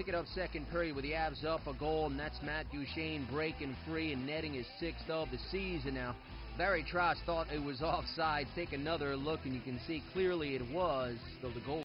Pick it up second period with the Avs up a goal, and that's Matt Duchene breaking free and netting his sixth of the season. Now, Barry Trotz thought it was offside. Take another look, and you can see clearly it was, though the goal